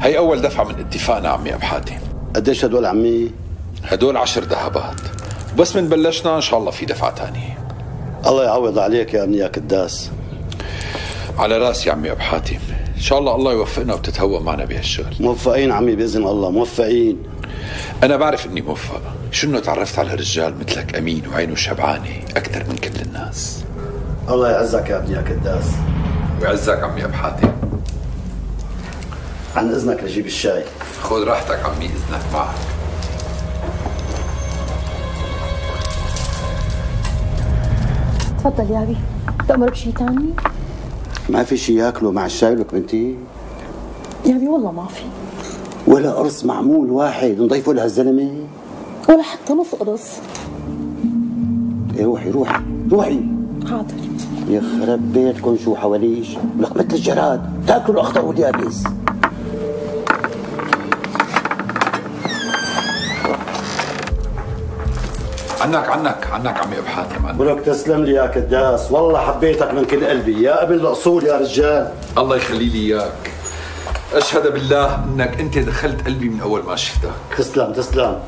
هي أول دفعة من اتفاقنا عمي ابو حاتم قديش هدول عمي؟ هدول عشر ذهبات. بس من بلشنا إن شاء الله في دفعة ثانية الله يعوض عليك يا يا كداس على رأسي عمي ابو حاتم إن شاء الله الله يوفقنا وتتهوى معنا بهالشغل. موفقين عمي بإذن الله موفقين. أنا بعرف إني موفق. انه تعرفت على رجال مثلك أمين وعينه شبعانه أكثر من كل الناس؟ الله يعزك يا ابني يا كداس ويعزك عمي ابو حاتم عن إذنك لجيب الشاي. خذ راحتك عمي إذنك معك تفضل يا أبي. تأمر بشي تاني؟ ما في شي ياكله مع الشاي لك بنتي يا أبي والله ما في. ولا قرص معمول واحد نضيفه لهالزلمه ولا حتى نص قرص. إيه روحي روحي روحي. حاضر. يخرب بيتكم شو حواليش. لك مثل الجراد تاكلوا الأخضر واليابس. عنك عنك عنك عمي ابو حاتم عنك ولك تسلم لي يا كداس. والله حبيتك من كل قلبي. يا ابن الأصول يا رجال. الله يخلي لي إياك. أشهد بالله إنك أنت دخلت قلبي من أول ما شفتك. تسلم تسلم.